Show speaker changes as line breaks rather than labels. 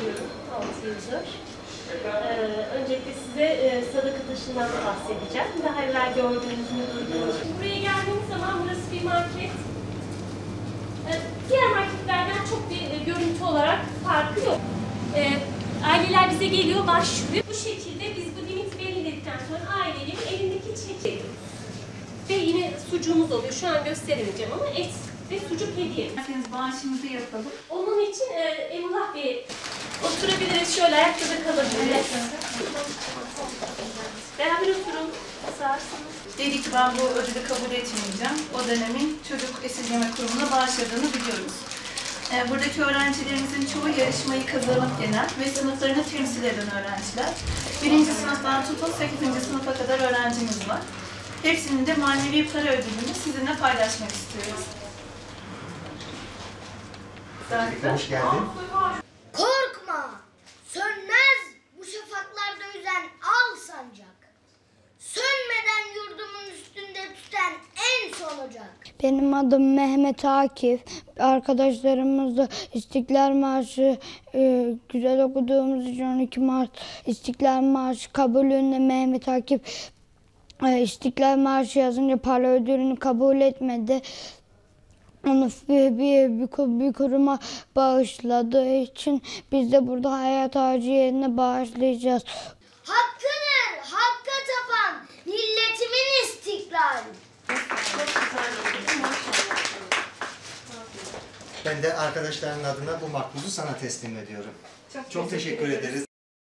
çalışıyorum 6 yıldır. Ee, öncelikle size e, sadaka taşından bahsedeceğim. Daha evvel gördüğünüz mü. Buraya geldiğiniz zaman burası bir market. Ee, diğer marketlerden çok bir e, görüntü olarak farkı yok. Ee, aileler bize geliyor, başvuruyor. Bu şekilde biz bu limit belirledikten sonra ailelerin sucuğumuz oluyor. Şu an gösteremeyeceğim ama et ve sucuk hediye.
İsterseniz bağışımızı yapalım.
Onun için e, Emrullah Bey oturabiliriz. Şöyle ayakta da kalabiliriz. Beraber oturun. Sağırsınız.
Dedik ki ben bu ödülü kabul etmeyeceğim. O dönemin çocuk esirgeme kurumuna bağışladığını biliyoruz. Ee, buradaki öğrencilerimizin çoğu yarışmayı kazanıp gelen ve sınıflarını temsil eden öğrenciler. Birinci sınıftan tutun sekizinci sınıfa kadar öğrencimiz var. Hepsinin de manevi para ödülünü sizinle paylaşmak istiyoruz. Zaten.
Hoş geldin.
Korkma, sönmez bu şafaklarda yüzen al sancak. Sönmeden yurdumun üstünde tüten en son ocak.
Benim adım Mehmet Akif. Arkadaşlarımızla İstiklal Marşı e, güzel okuduğumuz için 12 Mart İstiklal Marşı kabulünde Mehmet Akif İstiklal Marşı yazınca para ödülünü kabul etmedi. Onu bir, bir, bir, bir kuruma bağışladığı için biz de burada hayat ağacı yerine bağışlayacağız.
Hakkıdır, hakka tapan milletimin istiklali.
Ben de arkadaşların adına bu makbuzu sana teslim ediyorum.
Çok,
Çok teşekkür ederiz.